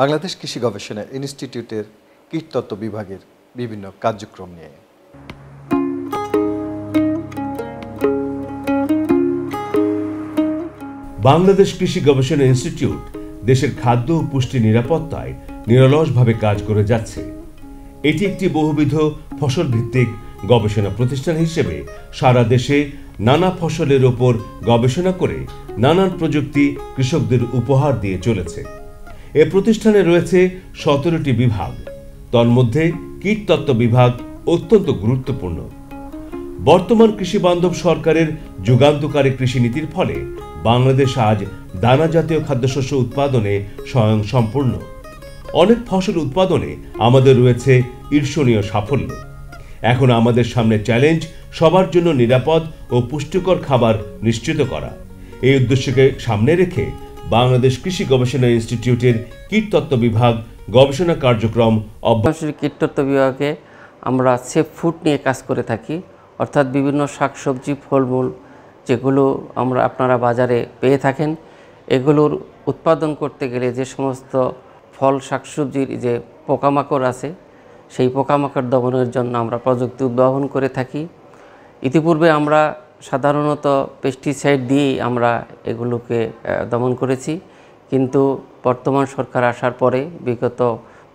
বাংলাদেশ কৃষি গবেষণা ইনস্টিটিউটের কীটতত্ত্ব বিভাগের বিভিন্ন কার্যক্রম নিয়ে। বাংলাদেশ কৃষি গবেষণা ইনস্টিটিউট দেশের খাদ্য ও পুষ্টি নিরাপত্তায় নিরলসভাবে কাজ করে যাচ্ছে। এটি একটি বহুবিধ ফসল ভিত্তিক গবেষণা প্রতিষ্ঠান হিসেবে সারা দেশে নানা ফসলের ওপর গবেষণা করে নানান প্রযুক্তি কৃষকদের উপহার দিয়ে চলেছে। এ প্রতিষ্ঠানে রয়েছে সতেরোটি বিভাগ। তন্মধ্যে কীটতত্ত্ব বিভাগ অত্যন্ত গুরুত্বপূর্ণ। বর্তমান কৃষি বান্ধব সরকারের যুগান্তকারী কৃষি নীতির ফলে বাংলাদেশ আজ দানা জাতীয় খাদ্যশস্য উৎপাদনে স্বয়ং সম্পূর্ণ অনেক ফসল উৎপাদনে আমাদের রয়েছে ঈর্ষণীয় সাফল্য। এখন আমাদের সামনে চ্যালেঞ্জ সবার জন্য নিরাপদ ও পুষ্টিকর খাবার নিশ্চিত করা। এই উদ্দেশ্যকে সামনে রেখে বাংলাদেশ কৃষি গবেষণা ইনস্টিটিউটের কীটতত্ত্ব বিভাগ গবেষণা কার্যক্রম অব্যাহত কীটতত্ত্ব বিভাগে আমরা সেফ ফুড নিয়ে কাজ করে থাকি। অর্থাৎ বিভিন্ন শাকসবজি, ফলমূল যেগুলো আমরা আপনারা বাজারে পেয়ে থাকেন, এগুলোর উৎপাদন করতে গেলে যে সমস্ত ফল, শাকসবজির যে পোকামাকড় আছে, সেই পোকামাকড় দমনের জন্য আমরা প্রযুক্তি উদ্ভাবন করে থাকি। ইতিপূর্বে আমরা সাধারণত পেস্টিসাইড দিয়েই আমরা এগুলোকে দমন করেছি। কিন্তু বর্তমান সরকার আসার পরে বিগত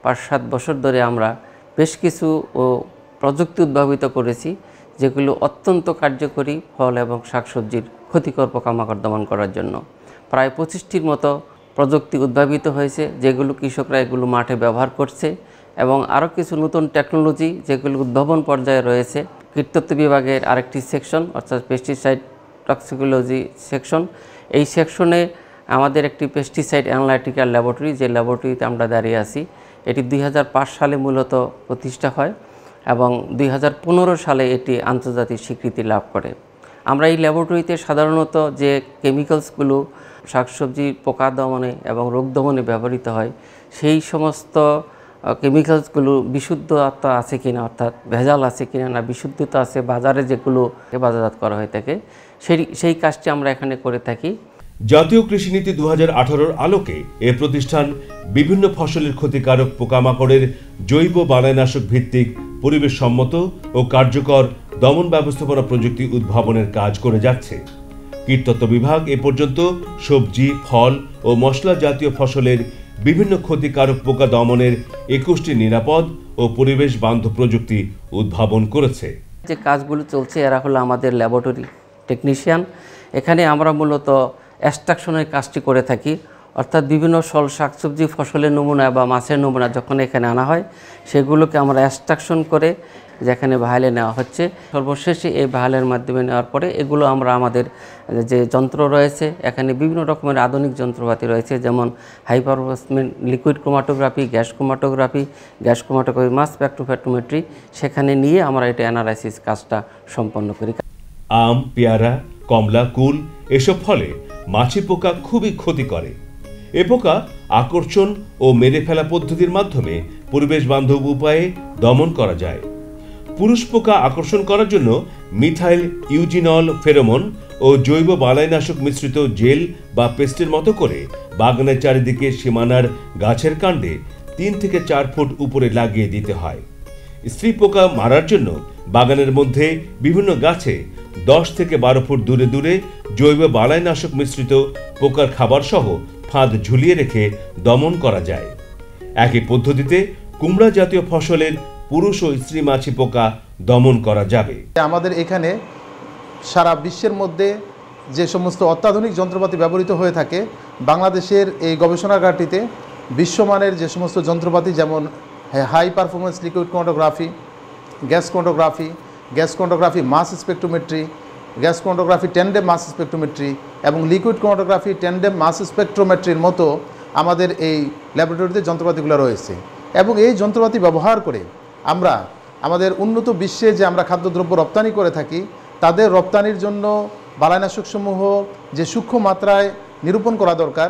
পাঁচ সাত বছর ধরে আমরা বেশ কিছু, ও, প্রযুক্তি উদ্ভাবিত করেছি, যেগুলো অত্যন্ত কার্যকরী ফল এবং শাকসবজির ক্ষতিকর পোকামাকড় দমন করার জন্য। প্রায় পঁচিশটির মতো প্রযুক্তি উদ্ভাবিত হয়েছে, যেগুলো কৃষকরা এগুলো মাঠে ব্যবহার করছে এবং আরও কিছু নতুন টেকনোলজি যেগুলো উদ্ভাবন পর্যায়ে রয়েছে কীটতত্ত্ব বিভাগের আরেকটি সেকশন, অর্থাৎ পেস্টিসাইড টক্সিকোলজি সেকশন। এই সেকশনে আমাদের একটি পেস্টিসাইড অ্যানালাইটিক্যাল ল্যাবরেটরি যে ল্যাবরেটরিতে আমরা দাঁড়িয়ে আছি, এটি দুই হাজার পাঁচ সালে মূলত প্রতিষ্ঠা হয় এবং দুই হাজার পনেরো সালে এটি আন্তর্জাতিক স্বীকৃতি লাভ করে। আমরা এই ল্যাবরেটরিতে সাধারণত যে কেমিক্যালসগুলো শাকসবজির পোকা দমনে এবং রোগ দমনে ব্যবহৃত হয়, সেই সমস্ত কেমিক্যালসগুলো বিশুদ্ধতা আছে কিনা, অর্থাৎ ভেজাল আছে কিনা না বিশুদ্ধতা আছে, বাজারে যেগুলো বাজারজাত করা হয়ে থাকে, সেই সেই কাজটি আমরা এখানে করে থাকি। জাতীয় কৃষি নীতি দু হাজার আলোকে এ প্রতিষ্ঠান বিভিন্ন ফসলের ক্ষতিকারক পোকামাকড়ের জৈব বালাইনাশক ভিত্তিক পরিবেশ সম্মত ও কার্যকর দমন ব্যবস্থাপনা প্রযুক্তি উদ্ভাবনের কাজ করে যাচ্ছে। কীটতত্ত্ব বিভাগ এ পর্যন্ত সবজি, ফল ও মশলা জাতীয় ফসলের বিভিন্ন ক্ষতিকারক পোকা দমনের একুশটি নিরাপদ ও পরিবেশ বান্ধব প্রযুক্তি উদ্ভাবন করেছে। যে কাজগুলো চলছে, এরা হলো আমাদের ল্যাবরেটরি টেকনিশিয়ান। এখানে আমরা মূলত অ্যাস্ট্রাকশনের কাজটি করে থাকি। অর্থাৎ বিভিন্ন ফল শাকসবজি, ফসলের নমুনা বা মাছের নমুনা যখন এখানে আনা হয়, সেগুলোকে আমরা অ্যাস্ট্রাকশন করে যেখানে ভায়ালে নেওয়া হচ্ছে। সর্বশেষে এই ভায়ালের মাধ্যমে নেওয়ার পরে এগুলো আমরা আমাদের যে যন্ত্র রয়েছে, এখানে বিভিন্ন রকমের আধুনিক যন্ত্রপাতি রয়েছে, যেমন high performance liquid chromatography, gas chromatography gas chromatography, mass spectrophotometry, সেখানে নিয়ে আমরা এটা অ্যানালাইসিস কাজটা সম্পন্ন করি। আম, পেয়ারা, কমলা, কুল, এসব ফলে মাছি পোকা খুবই ক্ষতি করে। এ পোকা আকর্ষণ ও মেরে ফেলা পদ্ধতির মাধ্যমে পরিবেশ বান্ধব উপায়ে দমন করা যায়। পুরুষ পোকা আকর্ষণ করার জন্য মিথাইল, ইউজিনল, ফেরোমন ও জৈব বালাইনাশক মিশ্রিত জেল বা পেস্টের মতো করে বাগানের চারিদিকে সীমানার গাছের কাণ্ডে তিন থেকে চার ফুট উপরে লাগিয়ে দিতে হয়। স্ত্রী পোকা মারার জন্য বাগানের মধ্যে বিভিন্ন গাছে দশ থেকে বারো ফুট দূরে দূরে জৈব বালাইনাশক মিশ্রিত পোকার খাবার সহ ফাঁদ ঝুলিয়ে রেখে দমন করা যায়। একই পদ্ধতিতে কুমড়া জাতীয় ফসলের পুরুষ ও স্ত্রী মাছি পোকা দমন করা যাবে। আমাদের এখানে সারা বিশ্বের মধ্যে যে সমস্ত অত্যাধুনিক যন্ত্রপাতি ব্যবহৃত হয়ে থাকে, বাংলাদেশের এই গবেষণাগারটিতে বিশ্বমানের যে সমস্ত যন্ত্রপাতি যেমন high performance liquid chromatography gas chromatography gas chromatography mass spectrometry gas chromatography tandem mass spectrometry এবং লিকুইড ক্রোমাটোগ্রাফি টেন্ডেম মাস স্পেকট্রোমেট্রির মতো আমাদের এই ল্যাবরেটরিতে যন্ত্রপাতিগুলো রয়েছে। এবং এই যন্ত্রপাতি ব্যবহার করে আমরা, আমাদের উন্নত বিশ্বে যে আমরা খাদ্যদ্রব্য রপ্তানি করে থাকি, তাদের রপ্তানির জন্য বালাইনাশকসমূহ যে সূক্ষ্ম মাত্রায় নিরূপণ করা দরকার,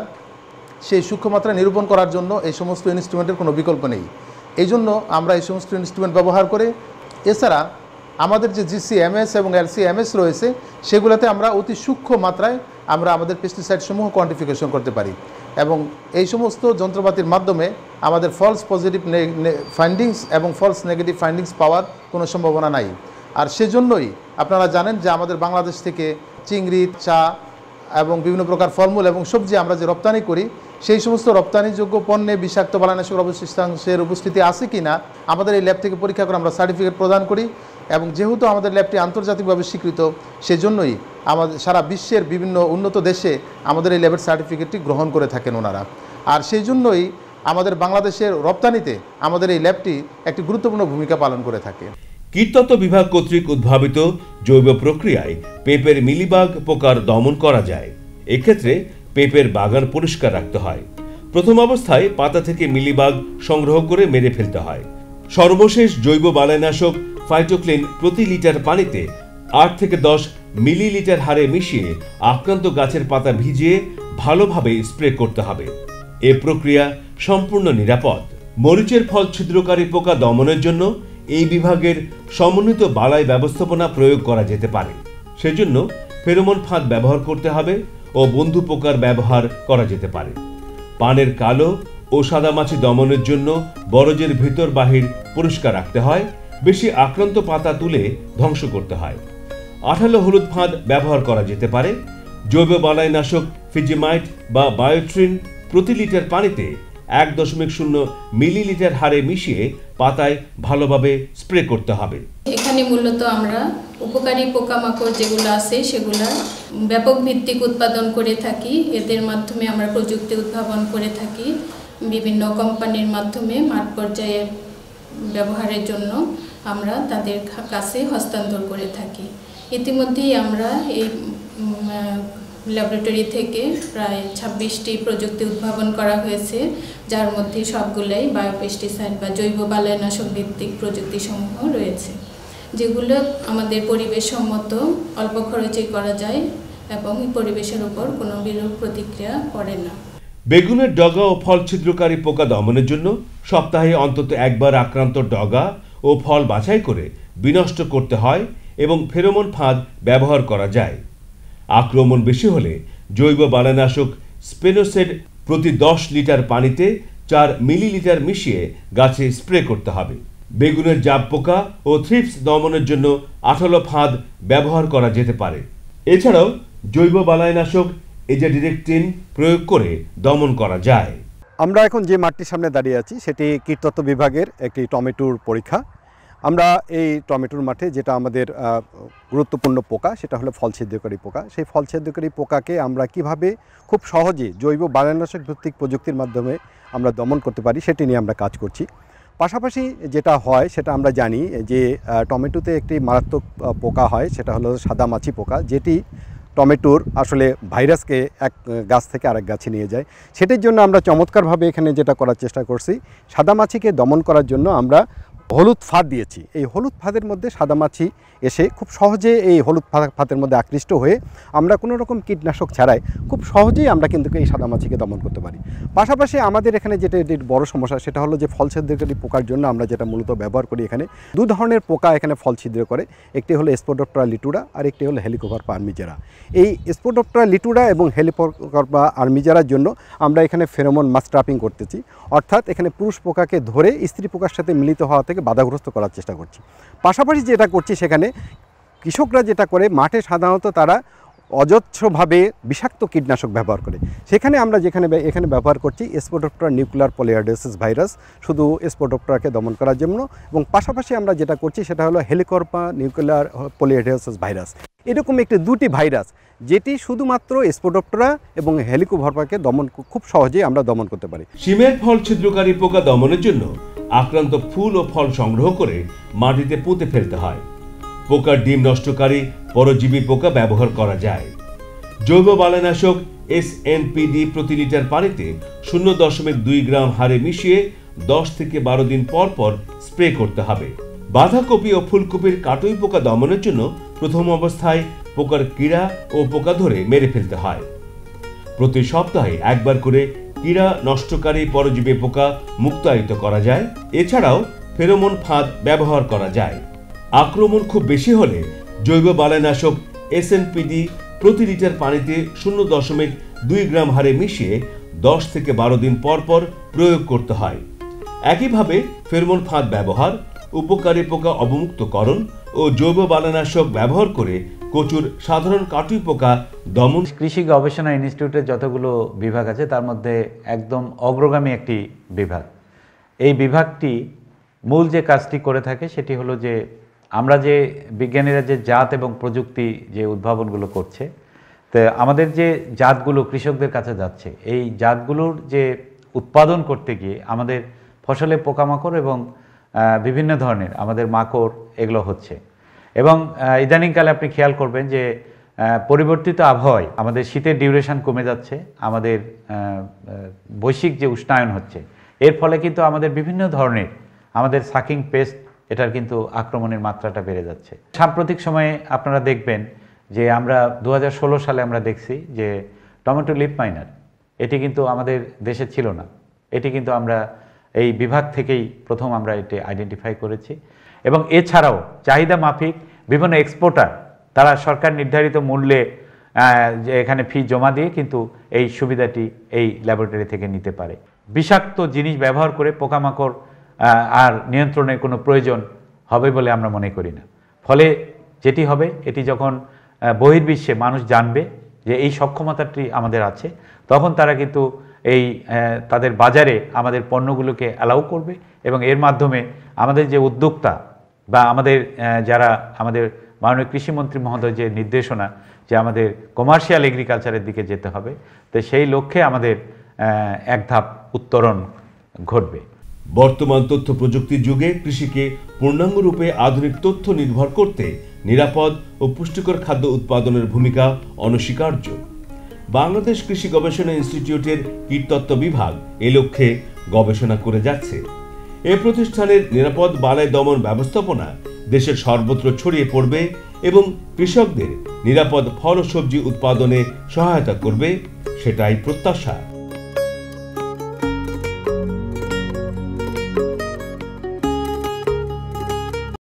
সেই সূক্ষ্ম মাত্রায় নিরূপণ করার জন্য এই সমস্ত ইনস্ট্রুমেন্টের কোনো বিকল্প নেই। এই জন্য আমরা এই সমস্ত ইনস্ট্রুমেন্ট ব্যবহার করে, এছাড়া আমাদের যে জিসি এমএস এবং এলসি এমএস রয়েছে, সেগুলোতে আমরা অতি সূক্ষ্ম মাত্রায় আমরা আমাদের পেস্টিসাইড সমূহ কোয়ান্টিফিকেশন করতে পারি। এবং এই সমস্ত যন্ত্রপাতির মাধ্যমে আমাদের ফলস পজিটিভ ফাইন্ডিংস এবং ফলস নেগেটিভ ফাইন্ডিংস পাওয়ার কোনো সম্ভাবনা নাই। আর সেজন্যই আপনারা জানেন যে আমাদের বাংলাদেশ থেকে চিংড়ি, চা এবং বিভিন্ন প্রকার ফলমূল এবং সবজি আমরা যে রপ্তানি করি, সেই সমস্ত রপ্তানিযোগ্য পণ্যে বিষাক্ত বালানাশকের অবশিষ্টাংশের উপস্থিতি আছে কি না আমাদের এই ল্যাব থেকে পরীক্ষা করে আমরা সার্টিফিকেট প্রদান করি। এবং যেহেতু আমাদের ল্যাবটি আন্তর্জাতিকভাবে স্বীকৃত, সেজন্যই আমাদের সারা বিশ্বের বিভিন্ন উন্নত দেশে আমাদের এই ল্যাবের সার্টিফিকেটটি গ্রহণ করে থাকেন ওনারা। আর সেই জন্যই আমাদের বাংলাদেশের রপ্তানিতে আমাদের এই ল্যাবটি একটি গুরুত্বপূর্ণ ভূমিকা পালন করে থাকে। কীটতত্ত্ব বিভাগ কর্তৃক উদ্ভাবিত জৈব প্রক্রিয়ায় পেঁপের মিলিবাগ পোকার দমন করা যায়। এক্ষেত্রে পেঁপের বাগান পরিষ্কার রাখতে হয়। প্রথম অবস্থায় পাতা থেকে মিলিবাগ সংগ্রহ করে মেরে ফেলতে হয়। সর্বশেষ জৈব বালাইনাশক ফাইটোক্লিন প্রতি লিটার পানিতে আট থেকে দশ মিলিলিটার হারে মিশিয়ে আক্রান্ত গাছের পাতা ভিজিয়ে ভালোভাবে স্প্রে করতে হবে। এ প্রক্রিয়া সম্পূর্ণ নিরাপদ। মরিচের ফল ছিদ্রকারী পোকা দমনের জন্য এই বিভাগের সমন্বিত বালাই ব্যবস্থাপনা প্রয়োগ করা যেতে পারে। সেজন্য ফেরোমন ফাঁদ ব্যবহার করতে হবে ও বন্ধু পোকার ব্যবহার করা যেতে পারে। পানের কালো ও সাদা মাছি দমনের জন্য বরজের ভিতর বাহির পরিষ্কার রাখতে হয়, বেশি আক্রান্ত পাতা তুলে ধ্বংস করতে হয়। আঠালো হলুদ ফাঁদ ব্যবহার করা যেতে পারে। জৈব বালাইনাশক ফিজিমাইট বা বায়োট্রিন প্রতি লিটার পানিতে এক দশমিক শূন্য মিলিলিটার হারে মিশিয়ে পাতায় ভালোভাবে স্প্রে করতে হবে। এখানে মূলত আমরা উপকারী পোকামাকড় যেগুলো আছে সেগুলার ব্যাপক ভিত্তিক উৎপাদন করে থাকি। এদের মাধ্যমে আমরা প্রযুক্তি উদ্ভাবন করে থাকি বিভিন্ন কোম্পানির মাধ্যমে মাঠ পর্যায়ে ব্যবহারের জন্য আমরা তাদের কাছে হস্তান্তর করে থাকি। ইতিমধ্যেই আমরা এই ল্যাবরেটরি থেকে প্রায় ছাব্বিশটি প্রযুক্তি উদ্ভাবন করা হয়েছে, যার মধ্যে সবগুলোই বায়োপেস্টিসাইড বা জৈব বালাইনাশক ভিত্তিক প্রযুক্তিসমূহ রয়েছে, যেগুলো আমাদের পরিবেশ সম্মত অল্প খরচে করা যায় এবং পরিবেশের উপর কোনো বিরূপ প্রতিক্রিয়া করে না। বেগুনের ডগা ও ফল ছিদ্রকারী পোকা দমনের জন্য সপ্তাহে অন্তত একবার আক্রান্ত ডগা ও ফল বাছাই করে বিনষ্ট করতে হয় এবং ফেরোমন ফাঁদ ব্যবহার করা যায়। আক্রমণ বেশি হলে জৈব বালানাশক স্পেনোসেড প্রতি দশ লিটার পানিতে চার মিলিলিটার মিশিয়ে গাছে স্প্রে করতে হবে। বেগুনের জাব পোকা ও থ্রিপস দমনের জন্য আঠালো ফাঁদ ব্যবহার করা যেতে পারে। এছাড়াও জৈব বালাইনাশক এজাডিরেকটিন প্রয়োগ করে দমন করা যায়। আমরা এখন যে মাঠটির সামনে দাঁড়িয়ে আছি, সেটি কীটতত্ত্ব বিভাগের একটি টমেটোর পরীক্ষা। আমরা এই টমেটোর মাঠে যেটা আমাদের গুরুত্বপূর্ণ পোকা, সেটা হলো ফল ছিদ্রকারী পোকা। সেই ফল ছিদ্রকারী পোকাকে আমরা কীভাবে খুব সহজে জৈব বালানাশক ভিত্তিক প্রযুক্তির মাধ্যমে আমরা দমন করতে পারি, সেটি নিয়ে আমরা কাজ করছি। পাশাপাশি যেটা হয়, সেটা আমরা জানি যে টমেটোতে একটি মারাত্মক পোকা হয়, সেটা হলো সাদা মাছি পোকা, যেটি টমেটোর আসলে ভাইরাসকে এক গাছ থেকে আরেক গাছে নিয়ে যায়। সেটির জন্য আমরা চমৎকারভাবে এখানে যেটা করার চেষ্টা করছি সাদামাছিকে দমন করার জন্য আমরা হলুদ ফাঁদ দিয়েছি। এই হলুদ ফাঁদের মধ্যে সাদামাছি এসে খুব সহজে এই হলুদ ফাঁদের মধ্যে আকৃষ্ট হয়ে আমরা কোনো রকম কীটনাশক ছাড়াই খুব সহজেই আমরা কিন্তু এই সাদামাছিকে দমন করতে পারি। পাশাপাশি আমাদের এখানে যেটা এটির বড় সমস্যা সেটা হলো যে ফল ছিদ্রকারী পোকার জন্য আমরা যেটা মূলত ব্যবহার করি এখানে দু ধরনের পোকা এখানে ফল ছিদ্র করে। একটি হলো স্পোডোপ্টরা লিটুরা আর একটি হলো হেলিকোভারপা আর্মিজেরা এই স্পোডোপ্টরা লিটুরা এবং হেলিকোভারপা আর্মিজেরার জন্য আমরা এখানে ফেরোমন মাস ট্রাপিং করতেছি। অর্থাৎ এখানে পুরুষ পোকাকে ধরে স্ত্রী পোকার সাথে মিলিত হওয়া থেকে বাধাগ্রস্ত করার চেষ্টা করছি। পাশাপাশি যেটা করছি সেখানে কৃষকরা যেটা করে, মাঠে সাধারণত তারা অযচ্ছভাবে বিষাক্ত কীটনাশক ব্যবহার করে। সেখানে আমরা যেখানে এখানে ব্যবহার করছি স্পোডোপ্টরা নিউক্লিয়ার পলিয়াডোসিস ভাইরাস শুধু স্পোডোপ্টরাকে দমন করার জন্য এবং পাশাপাশি আমরা যেটা করছি সেটা হলো হেলিকর্পা নিউক্লিয়ার পলিয়াডোসিস ভাইরাস এরকম একটি দুটি ভাইরাস যেটি শুধুমাত্র স্পোডোপ্টরা এবং হেলিকোভরপাকে দমন খুব সহজেই আমরা দমন করতে পারি। শিমের ফল, ছিদ্রকারী পোকা দমনের জন্য আক্রান্ত ফুল ও ফল সংগ্রহ করে মাটিতে পুঁতে ফেলতে হয়। পোকার ডিম নষ্টকারী, পরজীবী পোকা ব্যবহার করা যায়। জৈব বালানাশক এস এনপিডি প্রতি লিটার পানিতে শূন্য দশমিক দুই গ্রাম হারে মিশিয়ে দশ থেকে বারো দিন পর পর স্প্রে করতে হবে। বাঁধাকপি ও ফুলকপির কাটুই পোকা দমনের জন্য প্রথম অবস্থায় পোকার কীড়া ও পোকা ধরে মেরে ফেলতে হয়। প্রতি সপ্তাহে একবার করে কীড়া নষ্টকারী পরজীবী পোকা মুক্তায়িত করা যায়। এছাড়াও ফেরোমন ফাঁদ ব্যবহার করা যায়। আক্রমণ খুব বেশি হলে জৈব বালাইনাশক এসএনপিডি প্রতি লিটার পানিতে শূন্য দশমিক দুই গ্রাম হারে মিশিয়ে দশ থেকে বারো দিন পর পর প্রয়োগ করতে হয়। একইভাবে ফেরমোন ফাঁদ ব্যবহার, উপকারী পোকা অবমুক্তকরণ ও জৈব বালানাশক ব্যবহার করে কচুর সাধারণ কাটুই পোকা দমন কৃষি গবেষণা ইনস্টিটিউটের যতগুলো বিভাগ আছে, তার মধ্যে একদম অগ্রগামী একটি বিভাগ। এই বিভাগটি মূল যে কাজটি করে থাকে, সেটি হলো যে আমরা যে বিজ্ঞানীরা যে জাত এবং প্রযুক্তি যে উদ্ভাবনগুলো করছে, তো আমাদের যে জাতগুলো কৃষকদের কাছে যাচ্ছে, এই জাতগুলোর যে উৎপাদন করতে গিয়ে আমাদের ফসলে পোকামাকড় এবং বিভিন্ন ধরনের আমাদের মাকড় এগুলো হচ্ছে। এবং ইদানিংকালে আপনি খেয়াল করবেন যে পরিবর্তিত আবহাওয়ায় আমাদের শীতের ডিউরেশন কমে যাচ্ছে, আমাদের বৈশ্বিক যে উষ্ণায়ন হচ্ছে, এর ফলে কিন্তু আমাদের বিভিন্ন ধরনের, আমাদের সাকিং পেস্ট এটার কিন্তু আক্রমণের মাত্রাটা বেড়ে যাচ্ছে। সাম্প্রতিক সময়ে আপনারা দেখবেন যে আমরা দু হাজার ষোলো সালে আমরা দেখছি যে টমেটো লিপ মাইনার এটি কিন্তু আমাদের দেশে ছিল না। এটি কিন্তু আমরা, এই বিভাগ থেকেই প্রথম আমরা এটি আইডেন্টিফাই করেছি। এবং এছাড়াও চাহিদা মাফিক বিভিন্ন এক্সপোর্টার তারা সরকার নির্ধারিত মূল্যে যে এখানে ফি জমা দিয়ে কিন্তু এই সুবিধাটি এই ল্যাবরেটরি থেকে নিতে পারে। বিষাক্ত জিনিস ব্যবহার করে পোকামাকড় আর নিয়ন্ত্রণের কোনো প্রয়োজন হবে বলে আমরা মনে করি না। ফলে যেটি হবে, এটি যখন বহির্বিশ্বে মানুষ জানবে যে এই সক্ষমতাটি আমাদের আছে, তখন তারা কিন্তু এই তাদের বাজারে আমাদের পণ্যগুলোকে অ্যালাউ করবে এবং এর মাধ্যমে আমাদের যে উদ্যোক্তা বা আমাদের যারা আমাদের মাননীয় কৃষিমন্ত্রী মহোদয় যে নির্দেশনা যে আমাদের কমার্শিয়াল এগ্রিকালচারের দিকে যেতে হবে, তো সেই লক্ষ্যে আমাদের এক ধাপ উত্তরণ ঘটবে। বর্তমান তথ্য প্রযুক্তির যুগে কৃষিকে পূর্ণাঙ্গ রূপে আধুনিক তথ্য নির্ভর করতে নিরাপদ ও পুষ্টিকর খাদ্য উৎপাদনের ভূমিকা অনস্বীকার্য। বাংলাদেশ কৃষি গবেষণা ইনস্টিটিউটের কীটতত্ত্ব বিভাগ এ লক্ষ্যে গবেষণা করে যাচ্ছে। এ প্রতিষ্ঠানের নিরাপদ বালাই দমন ব্যবস্থাপনা দেশের সর্বত্র ছড়িয়ে পড়বে এবং কৃষকদের নিরাপদ ফল সবজি উৎপাদনে সহায়তা করবে, সেটাই প্রত্যাশা।